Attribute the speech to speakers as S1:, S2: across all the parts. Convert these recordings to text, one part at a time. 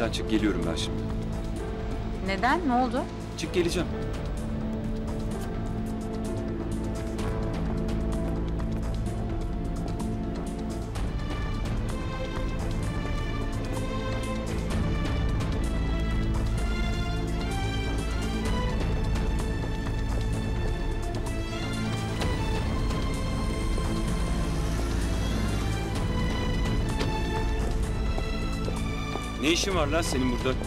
S1: Sen çık geliyorum ben şimdi.
S2: Neden? Ne oldu?
S1: Çık geleceğim. Ne işin var lan senin burada?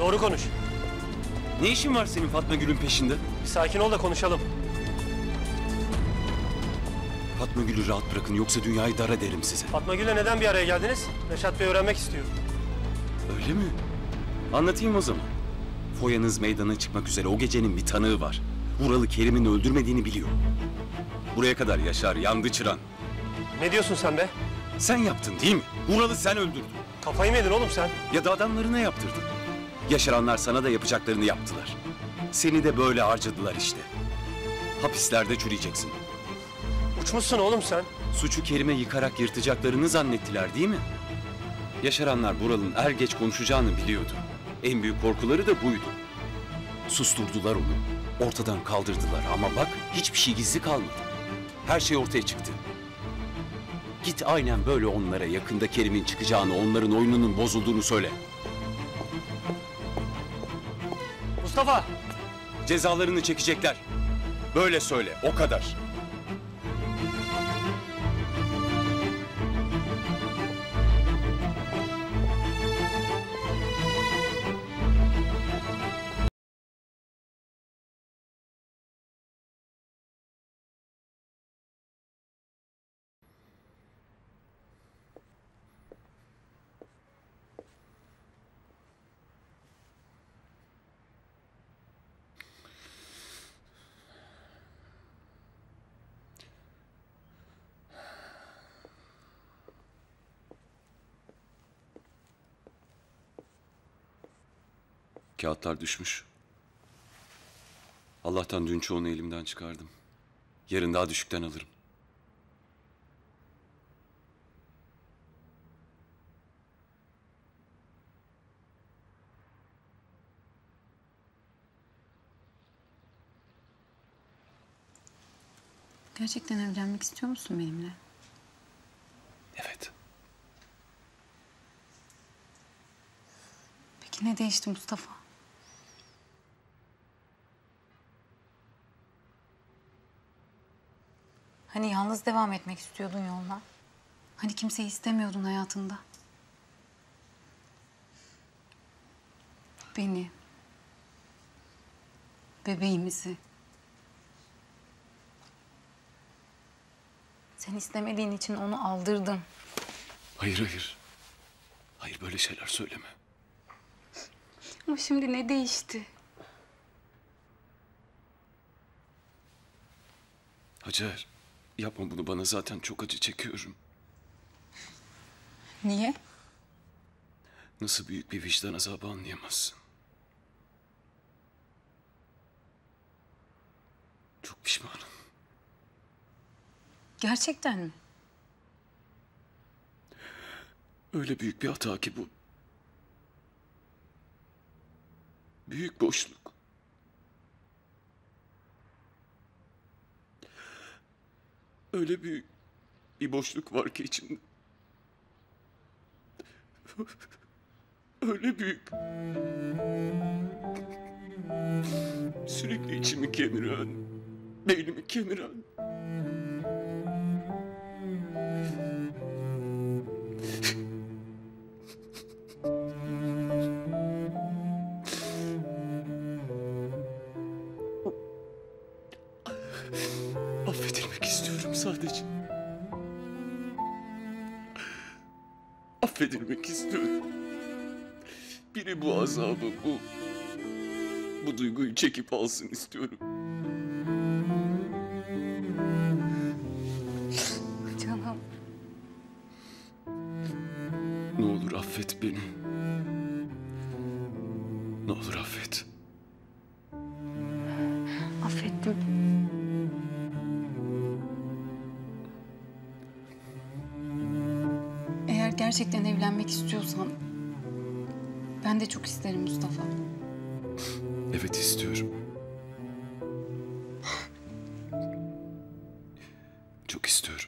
S3: Doğru konuş.
S1: Ne işin var senin Fatma Gül'ün peşinde?
S3: Bir sakin ol da konuşalım.
S1: Fatma Gül'ü rahat bırakın yoksa dünyayı dar ederim size.
S3: Fatma Gül'le neden bir araya geldiniz? Reşat Bey öğrenmek istiyor.
S1: Öyle mi? Anlatayım o zaman. Foyanız meydana çıkmak üzere o gecenin bir tanığı var. Vuralı Kerim'in öldürmediğini biliyor. Buraya kadar Yaşar yandı çıran.
S3: Ne diyorsun sen be?
S1: Sen yaptın değil mi? Vuralı sen öldürdün.
S3: Kafayı mı yedin oğlum sen?
S1: Ya da adamlarına yaptırdın. Yaşaranlar sana da yapacaklarını yaptılar. Seni de böyle harcadılar işte. Hapislerde çürüyeceksin.
S3: Uçmuşsun oğlum sen.
S1: Suçu Kerim'e yıkarak yırtacaklarını zannettiler değil mi? Yaşaranlar Vural'ın er geç konuşacağını biliyordu. En büyük korkuları da buydu. Susturdular onu. Ortadan kaldırdılar ama bak hiçbir şey gizli kalmadı. Her şey ortaya çıktı. Git aynen böyle onlara yakında Kerim'in çıkacağını, onların oyununun bozulduğunu söyle.
S3: Mustafa!
S1: Cezalarını çekecekler. Böyle söyle, o kadar. Kağıtlar düşmüş. Allah'tan dün çoğunu elimden çıkardım. Yarın daha düşükten alırım.
S2: Gerçekten evlenmek istiyor musun benimle?
S1: Evet.
S2: Peki ne değişti Mustafa? Hani yalnız devam etmek istiyordun yoluna? Hani kimseyi istemiyordun hayatında? Beni. Bebeğimizi. Sen istemediğin için onu aldırdın.
S1: Hayır hayır. Hayır böyle şeyler söyleme.
S2: Ama şimdi ne değişti?
S1: Hacer yapma bunu bana zaten çok acı çekiyorum.
S2: Niye?
S1: Nasıl büyük bir vicdan azabı anlayamazsın. Çok pişmanım.
S2: Gerçekten mi?
S1: Öyle büyük bir hata ki bu. Büyük boşluk. Öyle büyük bir boşluk var ki içimde. Öyle büyük. Sürekli içimi kemiren, beynimi kemiren. İstiyorum sadece. Affedilmek istiyorum. Biri bu azabı, bu... Bu duyguyu çekip alsın istiyorum.
S2: Canım.
S1: Ne olur affet beni. Ne olur affet.
S2: Affettim. Gerçekten evlenmek istiyorsan Ben de çok isterim Mustafa.
S1: Evet istiyorum. Çok istiyorum.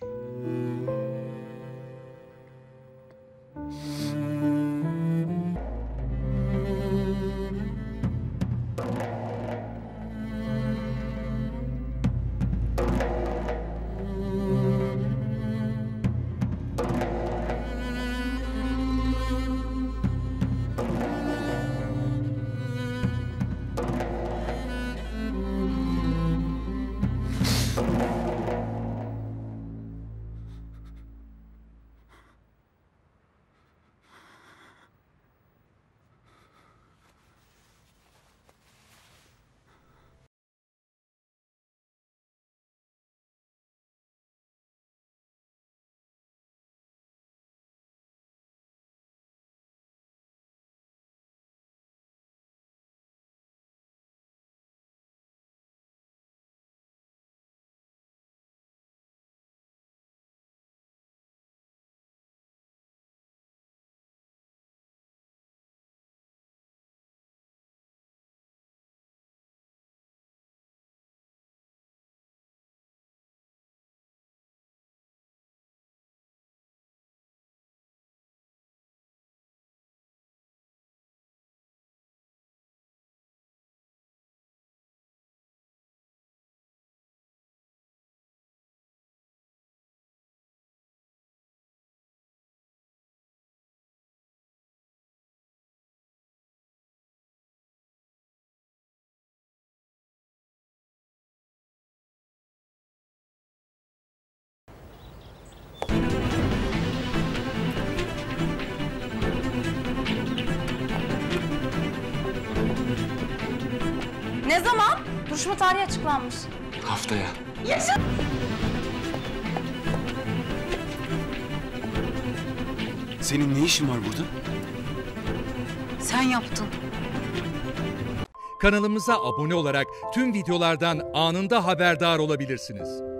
S4: Duruşma tarihi açıklanmış.
S1: Haftaya. Senin ne işin var burada?
S2: Sen yaptın.
S5: Kanalımıza abone olarak tüm videolardan anında haberdar olabilirsiniz.